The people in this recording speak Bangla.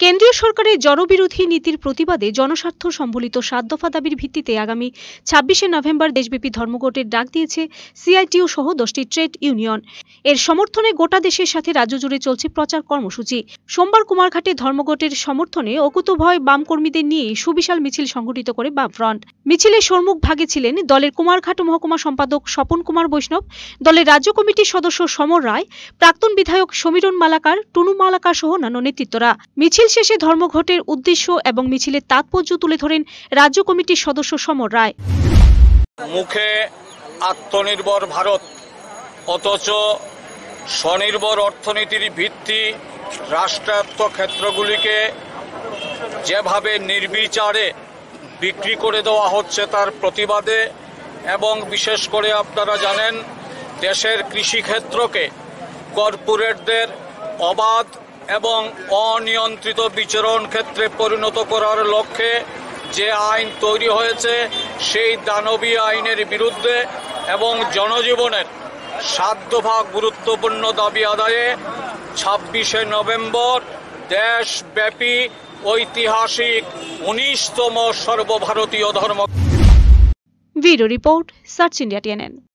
কেন্দ্রীয় সরকারের জনবিরোধী নীতির প্রতিবাদে জনস্বার্থ সম্বলিত সাত দফা দাবির ভিত্তিতে আগামী ছাব্বিশে নভেম্বর দেশব্যাপী ধর্মঘটের ডাক দিয়েছে সিআইটিউ সহ দশটি ট্রেড ইউনিয়ন। এর সমর্থনে গোটা দেশের সাথে রাজ্য জুড়ে চলছে প্রচার কর্মসূচি। সোমবার কুমারঘাটে ধর্মঘটের সমর্থনে অকুতভয় বাম কর্মীদের নিয়ে সুবিশাল মিছিল সংগঠিত করে বামফ্রন্ট। মিছিলে সম্মুখ ভাগে ছিলেন দলের কুমারঘাট মহকুমা সম্পাদক স্বপন কুমার বৈষ্ণব, দলের রাজ্য কমিটির সদস্য সমর রায়, প্রাক্তন বিধায়ক সমীরণ মালাকার, টুনু মালাকার সহ অন্যান্য নেতৃত্বরা। মিছিল শেষে ধর্মঘটের উদ্দেশ্য এবং মিছিলের তাৎপর্য তুলে ধরেন রাজ্য কমিটির সদস্য সমর রায়। মুখে আত্মনির্ভর ভারত, অথচ স্বনির্ভর অর্থনীতির ভিত্তি রাষ্ট্রায়ত্ত ক্ষেত্রগুলিকে যেভাবে নির্বিচারে বিক্রি করে দেওয়া হচ্ছে তার প্রতিবাদে এবং বিশেষ করে আপনারা জানেন, দেশের কৃষিক্ষেত্রকে কর্পোরেটদের অবাধ এবং অনিয়ন্ত্রিত বিচরণ ক্ষেত্রে পরিণত করার লক্ষ্যে যে আইন তৈরি হয়েছে, সেই দানবী আইনের বিরুদ্ধে এবং জনজীবনের দফা গুরুত্বপূর্ণ দাবি আদায়ে ছাব্বিশে নভেম্বর দেশব্যাপী ঐতিহাসিক উনিশতম সর্বভারতীয় ধর্ম bureau report search India TNN